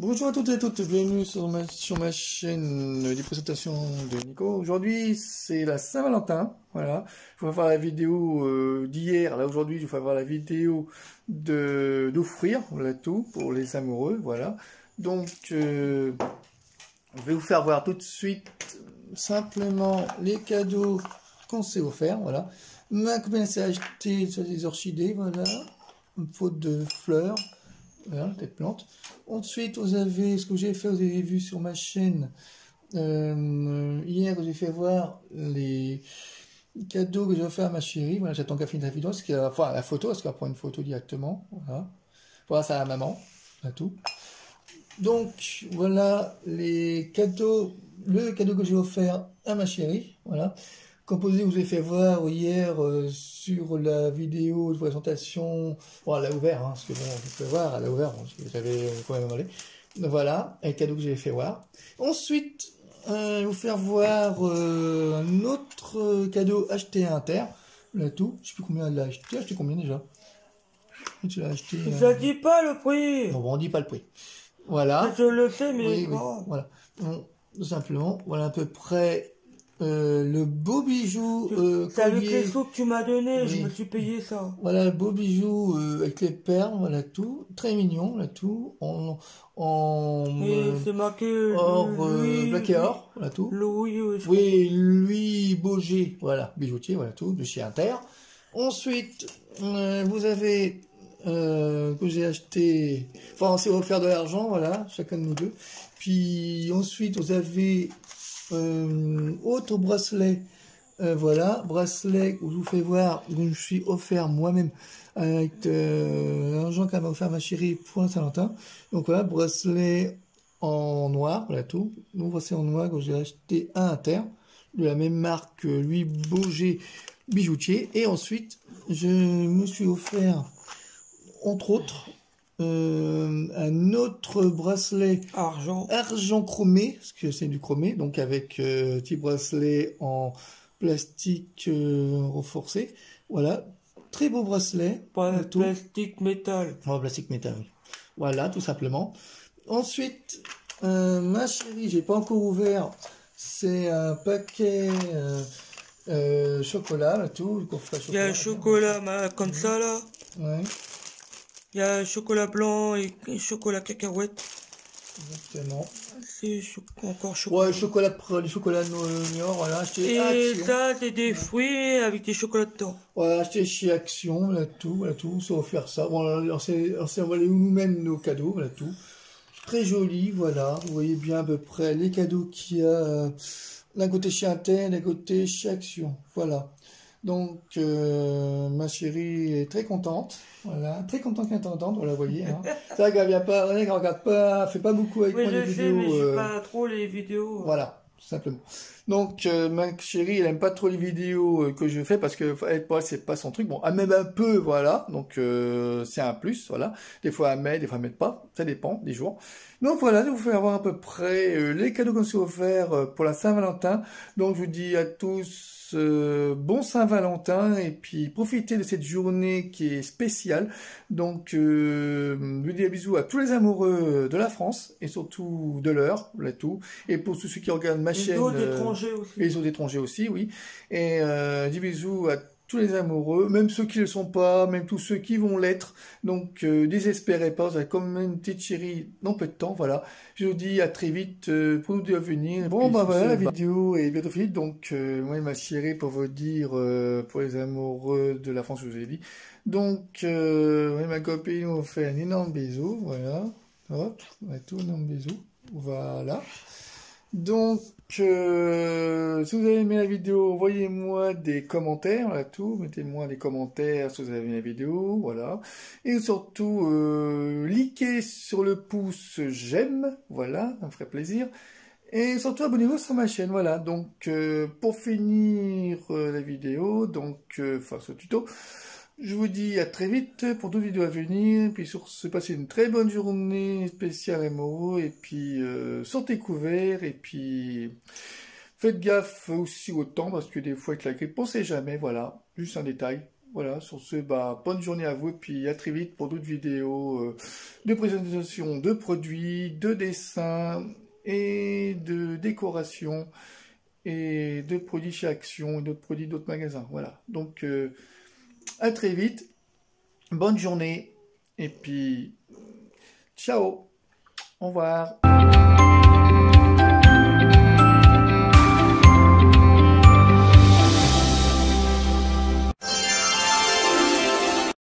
Bonjour à toutes et à toutes, bienvenue sur ma, chaîne des présentations de Nico. Aujourd'hui, c'est la Saint-Valentin, voilà. Je vais faire la vidéo euh, d'hier, là aujourd'hui, je vais faire la vidéo d'offrir, voilà tout, pour les amoureux, voilà. Donc, euh, je vais vous faire voir tout de suite simplement les cadeaux qu'on s'est offerts, voilà. Ma copine s'est acheté des orchidées, voilà, une faute de fleurs, voilà, des plantes. Ensuite, vous avez ce que j'ai fait, vous avez vu sur ma chaîne euh, hier, j'ai fait voir les cadeaux que j'ai offert à ma chérie. Voilà, j'attends qu'elle finisse la vidéo, parce qu'elle va la photo, parce qu'elle prend une photo directement. Voilà, voilà ça à la maman, à tout. Donc, voilà les cadeaux, le cadeau que j'ai offert à ma chérie. Voilà composé, vous avez fait voir hier euh, sur la vidéo de présentation. Bon, elle a ouvert, hein, parce que bon, vous pouvez voir, elle a ouvert, j'avais quand même. Voilà, un cadeau que j'avais fait voir. Ensuite, euh, vous faire voir euh, un autre cadeau acheté à Inter. Là tout, je sais plus combien elle l'a acheté. Tu as acheté combien déjà? Tu l'as acheté. Ça dit pas le prix. Bon, bon, on dit pas le prix. Voilà. Je le sais, mais oui, voilà. tout simplement, voilà à peu près euh, le beau bijou euh, C'est le cadeau que tu m'as donné, je me suis payé ça. Voilà le beau bijou euh, avec les perles, voilà tout, très mignon, là tout, en, en c'est marqué or, black et or, voilà tout. Louis, oui, Louis Boger, voilà, bijoutier, voilà tout, de chez Inter. Ensuite, vous avez que j'ai acheté, enfin on s'est offert de l'argent, voilà, chacun de nous deux. Puis ensuite, vous avez euh, autre bracelet, euh, voilà, bracelet que je vous fais voir, que je me suis offert moi-même avec euh, l'argent m'a offert ma chérie pour Saint-Valentin. Donc voilà, bracelet en noir, voilà tout. Mon bracelet en noir que j'ai acheté à Inter, de la même marque lui Boger Bijoutier. Et ensuite, je me suis offert, entre autres, euh, un autre bracelet argent argent chromé, parce que c'est du chromé, donc avec euh, petit bracelet en plastique euh, renforcé. Voilà, très beau bracelet. plastique métal. Oh, plastique métal, Voilà, tout simplement. Ensuite, ma chérie, j'ai pas encore ouvert. C'est un paquet chocolat, tout. Il y a un chocolat comme ça là. Ouais. Il y a chocolat blanc et chocolat cacahuète. Exactement. C'est encore chocolat. Ouais, chocolat, les chocolats Niort, voilà, acheté Et ça, c'est des fruits avec des chocolats dedans. Voilà, acheté chez Action, voilà tout, voilà tout, ça va faire ça. Bon, on s'est envoyé nous-mêmes nos cadeaux, voilà tout. Très joli, voilà, vous voyez bien à peu près les cadeaux qu'il y a d'un côté chez Inter, d'un côté chez Action, voilà. Donc, euh, ma chérie est très contente. Voilà, très contente qu'elle t'entende, vous voyez. Hein. C'est vrai qu'elle vient pas, elle regarde pas, fait pas beaucoup avec oui, moi je les sais, vidéos. Mais euh... pas trop les vidéos. Voilà, tout simplement. Donc, euh, ma chérie, elle aime pas trop les vidéos euh, que je fais parce que elle, pour elle, c'est pas son truc. Bon, elle m'aime un peu, voilà. Donc, euh, c'est un plus, voilà. Des fois, elle m'aide, des fois, elle m'aide pas. Ça dépend des jours. Donc, voilà, je vous fais avoir à peu près les cadeaux qu'on s'est offerts pour la Saint-Valentin. Donc, je vous dis à tous bon Saint-Valentin et puis profitez de cette journée qui est spéciale. Donc, euh, je vous dis un bisou à tous les amoureux de la France et surtout de l'heure, là tout. Et pour tous ceux qui regardent ma chaîne. Euh, étrangers aussi. Les autres étrangers aussi, oui. Et euh, dis bisous à tous les amoureux, même ceux qui ne le sont pas, même tous ceux qui vont l'être. Donc, euh, désespérez pas, vous avez comme une petite chérie dans peu de temps, voilà. Je vous dis à très vite euh, pour nous venir. Bon, bah voilà, la vidéo est bientôt finie. Donc, euh, moi ma chérie, pour vous dire, euh, pour les amoureux de la France, je vous ai dit. Donc, euh, ma copine vous fait un énorme bisou, voilà. Hop, tout un énorme bisou. Voilà. Donc, euh, si vous avez aimé la vidéo, envoyez-moi des commentaires, voilà tout. Mettez-moi des commentaires si vous avez aimé la vidéo, voilà. Et surtout, euh, likez sur le pouce j'aime, voilà, ça me ferait plaisir. Et surtout, abonnez-vous sur ma chaîne, voilà. Donc, euh, pour finir euh, la vidéo, donc, euh, enfin, ce tuto, je vous dis à très vite pour d'autres vidéos à venir. Puis sur ce, passez une très bonne journée spéciale MO. Et puis euh, sortez couverts. Et puis faites gaffe aussi au temps parce que des fois avec la grippe, on sait jamais. Voilà, juste un détail. Voilà, sur ce, bah, bonne journée à vous, et puis à très vite pour d'autres vidéos euh, de présentation de produits, de dessins et de décoration et de produits chez Action et d'autres produits d'autres magasins. Voilà, donc euh, à très vite, bonne journée, et puis ciao, au revoir.